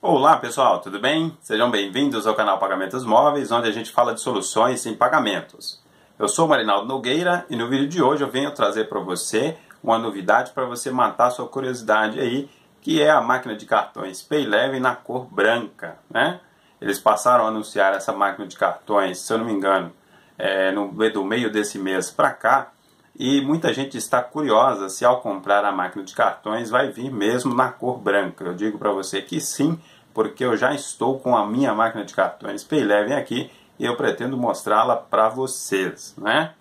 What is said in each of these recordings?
Olá pessoal, tudo bem? Sejam bem-vindos ao canal Pagamentos Móveis, onde a gente fala de soluções em pagamentos. Eu sou Marinaldo Nogueira e no vídeo de hoje eu venho trazer para você uma novidade para você matar sua curiosidade aí, que é a máquina de cartões Payleven na cor branca, né? Eles passaram a anunciar essa máquina de cartões, se eu não me engano, é, no do meio desse mês para cá, e muita gente está curiosa se ao comprar a máquina de cartões vai vir mesmo na cor branca. Eu digo para você que sim, porque eu já estou com a minha máquina de cartões Payleven aqui e eu pretendo mostrá-la para vocês, né?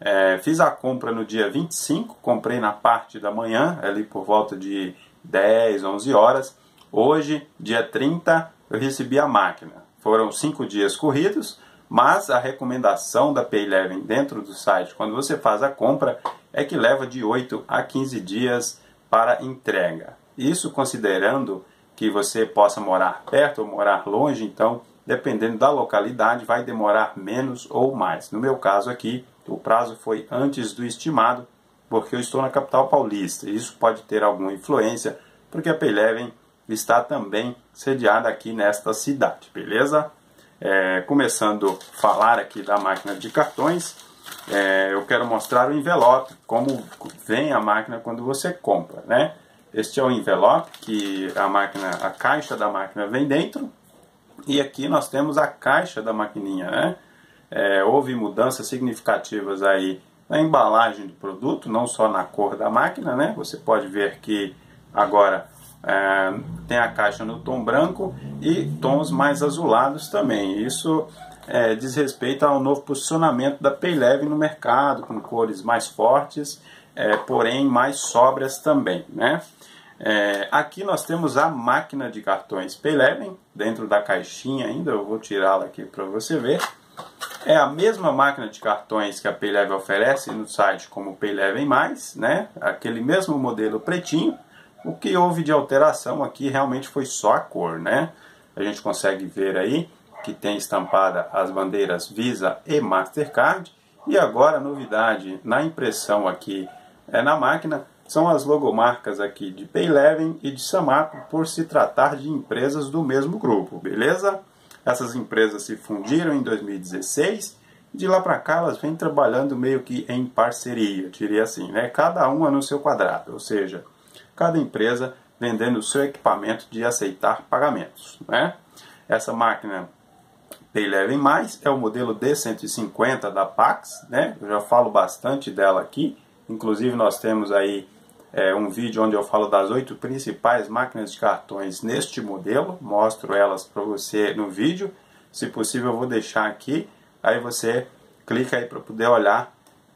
É, fiz a compra no dia 25, comprei na parte da manhã, ali por volta de 10, 11 horas. Hoje, dia 30, eu recebi a máquina. Foram cinco dias corridos, mas a recomendação da Payleven dentro do site, quando você faz a compra, é que leva de 8 a 15 dias para entrega. Isso considerando que você possa morar perto ou morar longe, então, dependendo da localidade, vai demorar menos ou mais. No meu caso aqui, o prazo foi antes do estimado, porque eu estou na capital paulista. Isso pode ter alguma influência, porque a Payleven está também sediada aqui nesta cidade, beleza? É, começando a falar aqui da máquina de cartões, é, eu quero mostrar o envelope, como vem a máquina quando você compra, né? Este é o envelope que a máquina, a caixa da máquina vem dentro, e aqui nós temos a caixa da maquininha, né? É, houve mudanças significativas aí na embalagem do produto, não só na cor da máquina, né? Você pode ver que agora é, tem a caixa no tom branco e tons mais azulados também. Isso é, diz respeito ao novo posicionamento da Payleve no mercado, com cores mais fortes, é, porém mais sóbrias também. Né? É, aqui nós temos a máquina de cartões Payleven, dentro da caixinha ainda, eu vou tirá-la aqui para você ver. É a mesma máquina de cartões que a Payleven oferece no site como Payleven+, né? aquele mesmo modelo pretinho, o que houve de alteração aqui realmente foi só a cor, né? A gente consegue ver aí que tem estampada as bandeiras Visa e Mastercard. E agora novidade na impressão aqui é na máquina são as logomarcas aqui de Payleven e de Samaco por se tratar de empresas do mesmo grupo, beleza? Essas empresas se fundiram em 2016 e de lá para cá elas vêm trabalhando meio que em parceria, diria assim, né? Cada uma no seu quadrado, ou seja, cada empresa vendendo o seu equipamento de aceitar pagamentos. Né? Essa máquina Payleven Mais é o modelo D150 da Pax, né? eu já falo bastante dela aqui, inclusive nós temos aí é, um vídeo onde eu falo das oito principais máquinas de cartões neste modelo, mostro elas para você no vídeo, se possível eu vou deixar aqui, aí você clica aí para poder olhar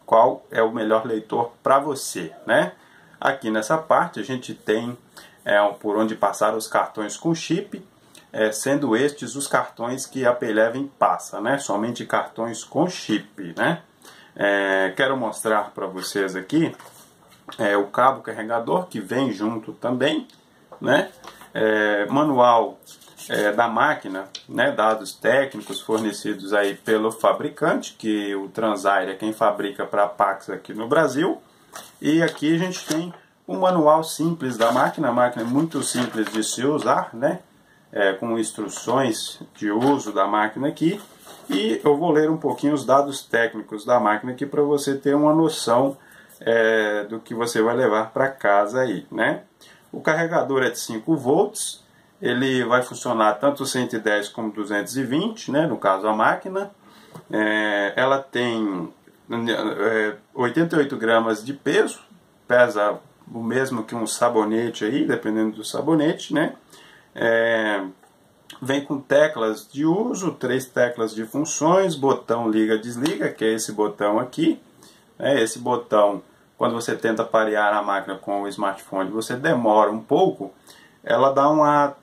qual é o melhor leitor para você, né? Aqui nessa parte a gente tem é, por onde passar os cartões com chip, é, sendo estes os cartões que a Payleven passa, né? somente cartões com chip. Né? É, quero mostrar para vocês aqui é, o cabo carregador que vem junto também, né? É, manual é, da máquina, né, dados técnicos fornecidos aí pelo fabricante, que o Transair é quem fabrica para a Pax aqui no Brasil. E aqui a gente tem um manual simples da máquina, a máquina é muito simples de se usar, né? É, com instruções de uso da máquina aqui. E eu vou ler um pouquinho os dados técnicos da máquina aqui para você ter uma noção é, do que você vai levar para casa aí, né? O carregador é de 5 volts, ele vai funcionar tanto 110 como 220, né? No caso a máquina. É, ela tem 88 é, gramas de peso, pesa o mesmo que um sabonete aí, dependendo do sabonete, né? É, vem com teclas de uso, três teclas de funções, botão liga-desliga, que é esse botão aqui. É, esse botão, quando você tenta parear a máquina com o smartphone, você demora um pouco, ela dá uma,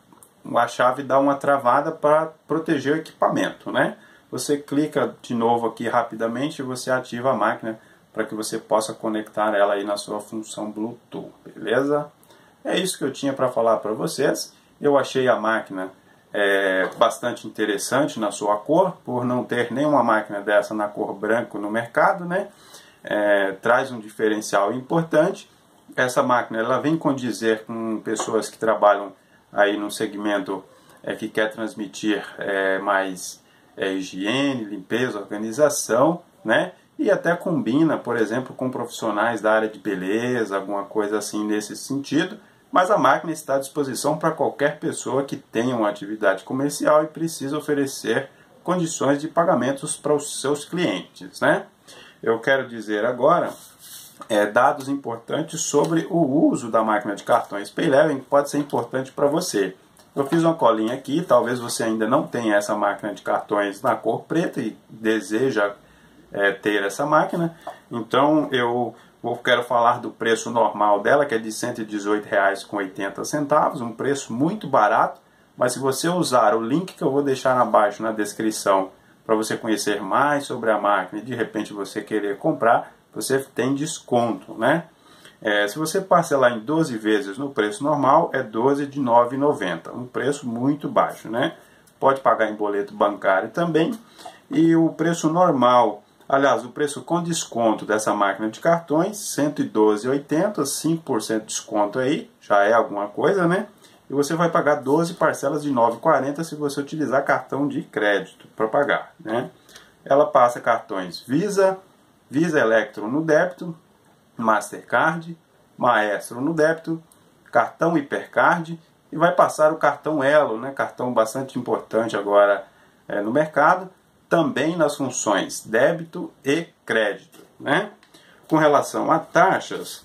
a chave dá uma travada para proteger o equipamento, né? Você clica de novo aqui rapidamente e você ativa a máquina para que você possa conectar ela aí na sua função Bluetooth, beleza? É isso que eu tinha para falar para vocês. Eu achei a máquina é, bastante interessante na sua cor, por não ter nenhuma máquina dessa na cor branco no mercado, né? É, traz um diferencial importante. Essa máquina ela vem condizer com pessoas que trabalham aí no segmento é, que quer transmitir é, mais é, higiene, limpeza, organização, né? E até combina, por exemplo, com profissionais da área de beleza, alguma coisa assim nesse sentido. Mas a máquina está à disposição para qualquer pessoa que tenha uma atividade comercial e precisa oferecer condições de pagamentos para os seus clientes, né? Eu quero dizer agora é, dados importantes sobre o uso da máquina de cartões Payleven, que pode ser importante para você. Eu fiz uma colinha aqui, talvez você ainda não tenha essa máquina de cartões na cor preta e deseja é, ter essa máquina. Então eu vou, quero falar do preço normal dela, que é de R$ 118,80, um preço muito barato. Mas se você usar o link que eu vou deixar abaixo na descrição para você conhecer mais sobre a máquina e de repente você querer comprar, você tem desconto, né? É, se você parcelar em 12 vezes no preço normal, é 12 de 9,90, um preço muito baixo, né? Pode pagar em boleto bancário também. E o preço normal, aliás, o preço com desconto dessa máquina de cartões, 112,80, 5% de desconto aí, já é alguma coisa, né? E você vai pagar 12 parcelas de 9,40 se você utilizar cartão de crédito para pagar, né? Ela passa cartões Visa, Visa Electron no débito, Mastercard, Maestro no débito, cartão Hipercard e vai passar o cartão Elo, né, cartão bastante importante agora é, no mercado, também nas funções débito e crédito. Né? Com relação a taxas,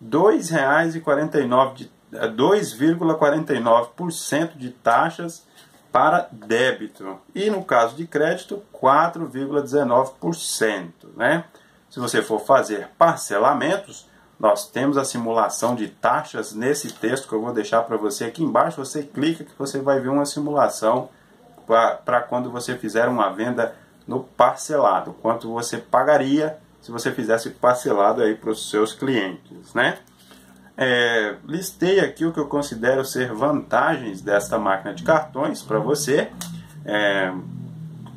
R$ 2,49 2,49% de taxas para débito e no caso de crédito 4,19%, né? Se você for fazer parcelamentos, nós temos a simulação de taxas nesse texto que eu vou deixar para você aqui embaixo. Você clica que você vai ver uma simulação para quando você fizer uma venda no parcelado. Quanto você pagaria se você fizesse parcelado aí para os seus clientes, né? É, listei aqui o que eu considero ser vantagens desta máquina de cartões para você. É,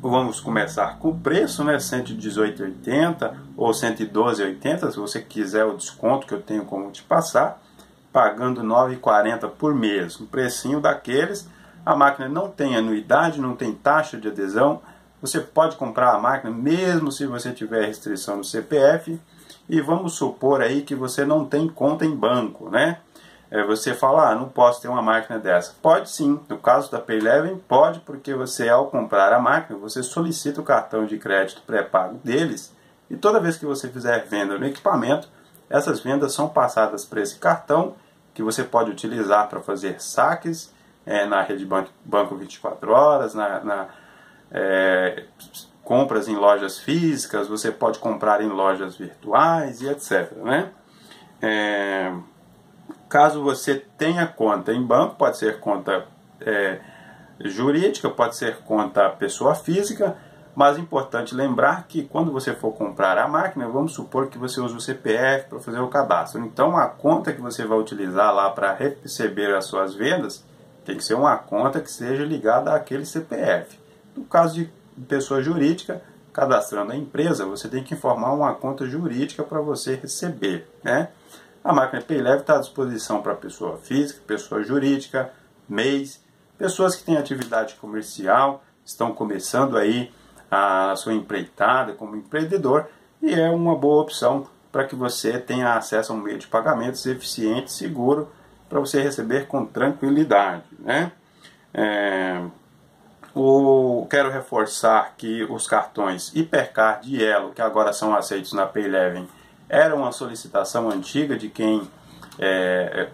Vamos começar com o preço, né? 118,80 ou 112,80, se você quiser o desconto que eu tenho como te passar, pagando 9,40 por mês, um precinho daqueles. A máquina não tem anuidade, não tem taxa de adesão. Você pode comprar a máquina mesmo se você tiver restrição no CPF. E vamos supor aí que você não tem conta em banco, né? É, você fala, ah, não posso ter uma máquina dessa. Pode sim, no caso da Payleven, pode, porque você ao comprar a máquina, você solicita o cartão de crédito pré-pago deles e toda vez que você fizer venda no equipamento, essas vendas são passadas para esse cartão que você pode utilizar para fazer saques é, na rede banco, banco 24 horas, na, na é, compras em lojas físicas, você pode comprar em lojas virtuais e etc. Né? É, Caso você tenha conta em banco, pode ser conta é, jurídica, pode ser conta pessoa física, mas é importante lembrar que quando você for comprar a máquina, vamos supor que você usa o CPF para fazer o cadastro. Então a conta que você vai utilizar lá para receber as suas vendas tem que ser uma conta que seja ligada àquele CPF. No caso de pessoa jurídica, cadastrando a empresa, você tem que informar uma conta jurídica para você receber, né? A máquina PayLeve está à disposição para pessoa física, pessoa jurídica, MEIs, pessoas que têm atividade comercial, estão começando aí a sua empreitada como empreendedor e é uma boa opção para que você tenha acesso a um meio de pagamentos eficiente, seguro, para você receber com tranquilidade. Né? É, o, quero reforçar que os cartões Hipercard e Elo, que agora são aceitos na Payleven, era uma solicitação antiga de quem é,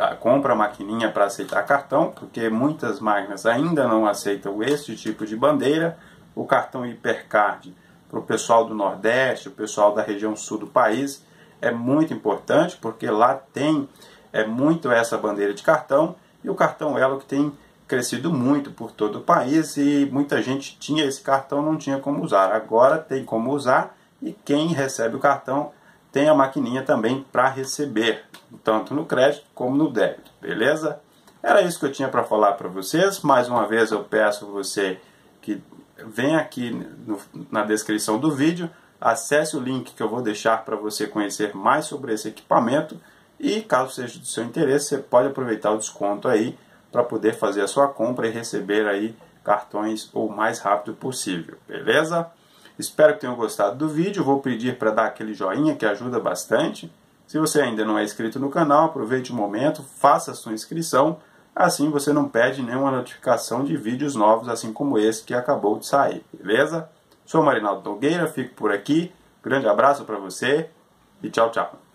é, compra a maquininha para aceitar cartão, porque muitas máquinas ainda não aceitam este tipo de bandeira. O cartão Hipercard para o pessoal do Nordeste, o pessoal da região sul do país, é muito importante, porque lá tem é, muito essa bandeira de cartão, e o cartão Elo que tem crescido muito por todo o país, e muita gente tinha esse cartão, não tinha como usar. Agora tem como usar, e quem recebe o cartão tem a maquininha também para receber, tanto no crédito como no débito, beleza? Era isso que eu tinha para falar para vocês. Mais uma vez eu peço você que venha aqui no, na descrição do vídeo, acesse o link que eu vou deixar para você conhecer mais sobre esse equipamento e caso seja do seu interesse, você pode aproveitar o desconto aí para poder fazer a sua compra e receber aí cartões o mais rápido possível, beleza? Espero que tenham gostado do vídeo, vou pedir para dar aquele joinha que ajuda bastante. Se você ainda não é inscrito no canal, aproveite o momento, faça a sua inscrição, assim você não perde nenhuma notificação de vídeos novos, assim como esse que acabou de sair, beleza? Sou Marinaldo Nogueira, fico por aqui, grande abraço para você e tchau, tchau.